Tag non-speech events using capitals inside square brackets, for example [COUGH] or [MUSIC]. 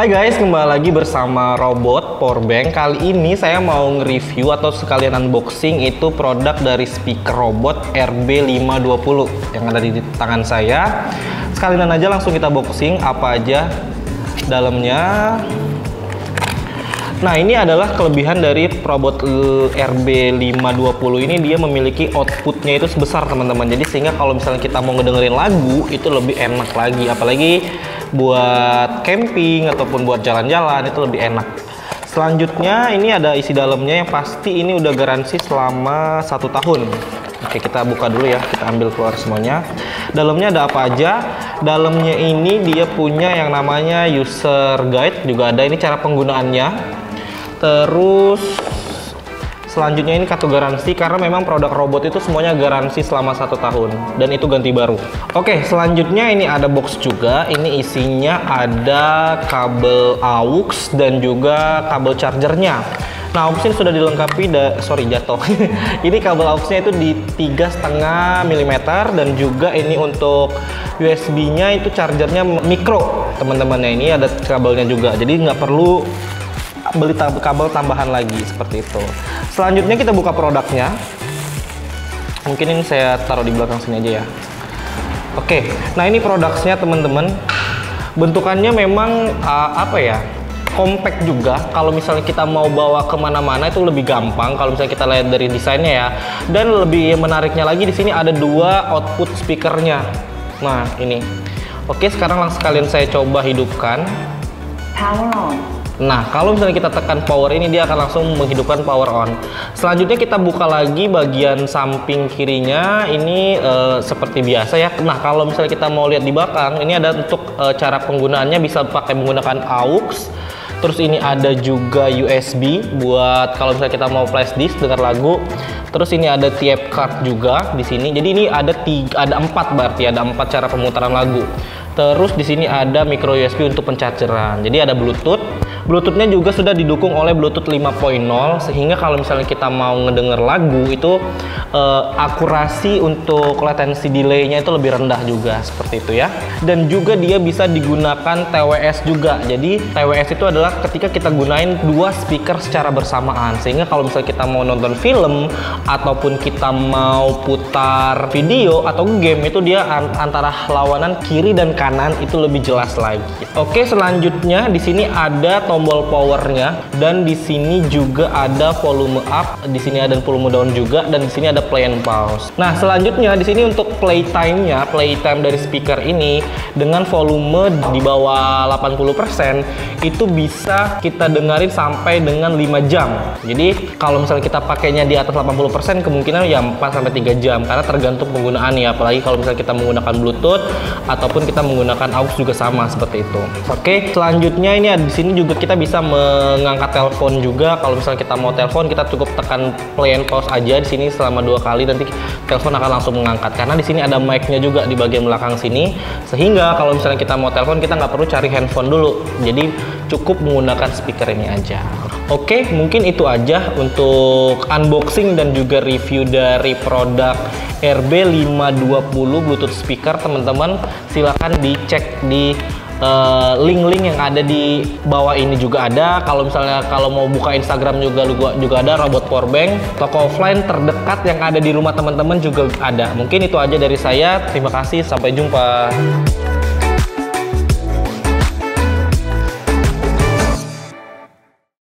Hai guys, kembali lagi bersama Robot Powerbank. Kali ini saya mau nge-review atau sekalian unboxing itu produk dari speaker robot RB520 yang ada di tangan saya. Sekalian aja langsung kita boxing apa aja dalamnya. Nah, ini adalah kelebihan dari robot RB520 ini dia memiliki outputnya itu sebesar teman-teman. Jadi sehingga kalau misalnya kita mau ngedengerin lagu itu lebih enak lagi. Apalagi buat camping ataupun buat jalan-jalan itu lebih enak. Selanjutnya ini ada isi dalamnya yang pasti ini udah garansi selama satu tahun. Oke kita buka dulu ya, kita ambil keluar semuanya. Dalamnya ada apa aja? Dalamnya ini dia punya yang namanya user guide juga ada. Ini cara penggunaannya terus selanjutnya ini kartu garansi karena memang produk robot itu semuanya garansi selama satu tahun dan itu ganti baru oke selanjutnya ini ada box juga ini isinya ada kabel aux dan juga kabel chargernya Nah, aux ini sudah dilengkapi da sorry jatuh. [LAUGHS] ini kabel aux-nya itu di tiga setengah mm dan juga ini untuk USB-nya itu chargernya mikro teman-teman. Ini ada kabelnya juga. Jadi nggak perlu beli kabel tambahan lagi seperti itu. Selanjutnya kita buka produknya. Mungkin ini saya taruh di belakang sini aja ya. Oke nah ini produknya teman-teman. Bentukannya memang uh, apa ya compact juga. Kalau misalnya kita mau bawa ke mana-mana itu lebih gampang kalau misalnya kita lihat dari desainnya ya. Dan lebih menariknya lagi di sini ada dua output speakernya. Nah ini. Oke sekarang langsung kalian saya coba hidupkan. Power on Nah, kalau misalnya kita tekan power ini dia akan langsung menghidupkan power on. Selanjutnya kita buka lagi bagian samping kirinya ini uh, seperti biasa ya. Nah, kalau misalnya kita mau lihat di belakang, ini ada untuk uh, cara penggunaannya bisa pakai menggunakan aux. Terus ini ada juga USB buat kalau misalnya kita mau flash disk dengar lagu. Terus ini ada tape card juga di sini. Jadi ini ada tiga, ada empat berarti ada empat cara pemutaran lagu. Terus di sini ada micro USB untuk penchargeran. Jadi ada Bluetooth Bluetoothnya juga sudah didukung oleh Bluetooth 5.0 sehingga kalau misalnya kita mau ngedenger lagu itu uh, akurasi untuk latency delaynya itu lebih rendah juga seperti itu ya. Dan juga dia bisa digunakan TWS juga. Jadi TWS itu adalah ketika kita gunain dua speaker secara bersamaan sehingga kalau misalnya kita mau nonton film ataupun kita mau putar video atau game itu dia antara lawanan kiri dan kanan itu lebih jelas lagi. Oke, selanjutnya di sini ada tombol tombol powernya dan di sini juga ada volume up, di sini ada volume down juga dan di sini ada play and pause. Nah, selanjutnya di sini untuk playtime-nya, playtime dari speaker ini dengan volume di bawah 80% itu bisa kita dengerin sampai dengan 5 jam. Jadi, kalau misalnya kita pakainya di atas 80% kemungkinan ya 4 sampai 3 jam karena tergantung penggunaan ya, apalagi kalau misalnya kita menggunakan Bluetooth ataupun kita menggunakan aux juga sama seperti itu. Oke, selanjutnya ini di sini juga kita kita bisa mengangkat telepon juga. Kalau misalnya kita mau telepon kita cukup tekan play and pause aja di sini selama dua kali nanti telepon akan langsung mengangkat. Karena di sini ada mic-nya juga di bagian belakang sini. Sehingga kalau misalnya kita mau telepon kita nggak perlu cari handphone dulu. Jadi cukup menggunakan speaker ini aja. Oke, mungkin itu aja untuk unboxing dan juga review dari produk RB520 Bluetooth speaker teman-teman. Silahkan dicek di Eh, link-link uh, yang ada di bawah ini juga ada. Kalau misalnya kalau mau buka Instagram juga juga ada robot powerbank. Toko offline terdekat yang ada di rumah teman-teman juga ada. Mungkin itu aja dari saya. Terima kasih. Sampai jumpa.